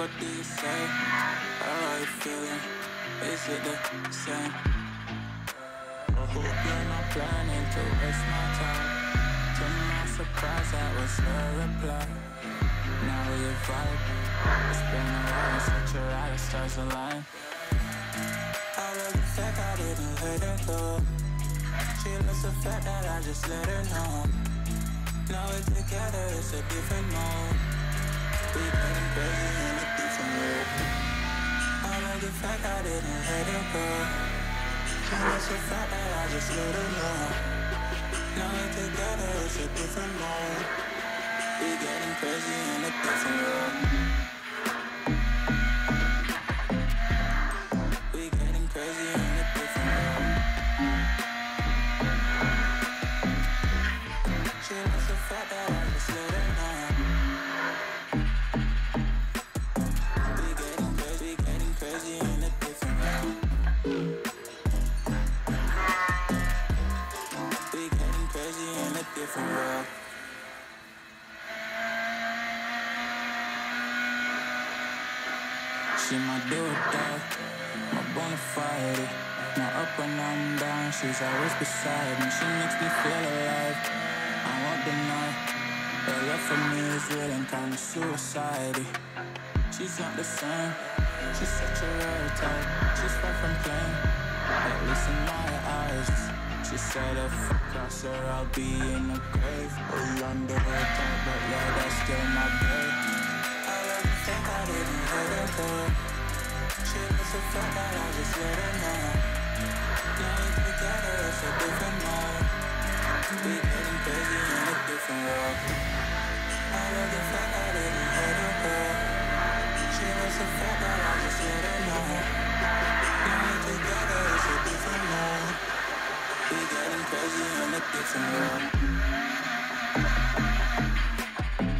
What do you say? How are you feeling? Is it the same? I hope you're not planning to waste my time. To my surprise, that was her reply. Now we vibe. It's been a while since your eyes stars align. I love the fact I didn't let her go. She loves the fact that I just let her know. Now we're together, it's a different mode. We getting crazy I love the fact I didn't let her go. She loves the fact that I just let her know. Now we're together, it's a different mode. We're getting crazy in a different world. Different world. She my do my bona fide. My up when I'm down, she's always beside me. She makes me feel alive. I won't deny. Her love for me is real and kinda suicide. She's not the same. She's such a rare type. She's far from She said oh, if I cross her, I'll be in the grave. Or under her top, but yeah, that's still my babe. I the fact I didn't let her go. She was the fact that I just let her know. Together,